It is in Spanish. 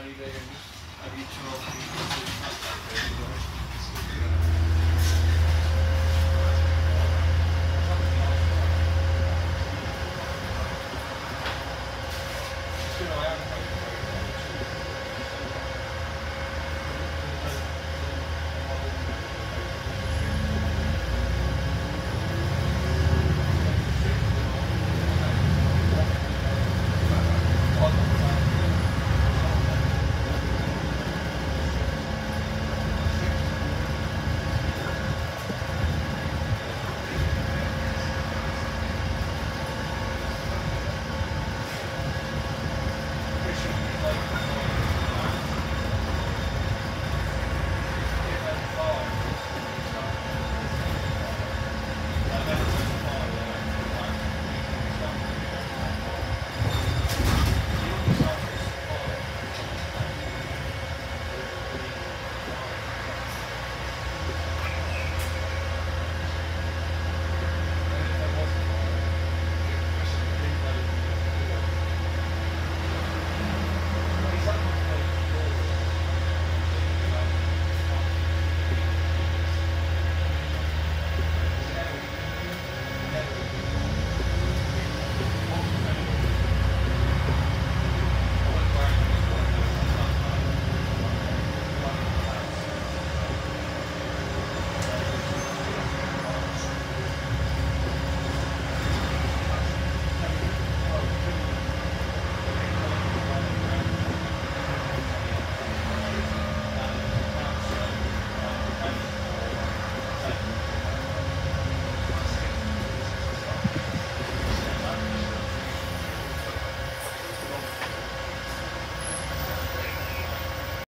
María ha dicho que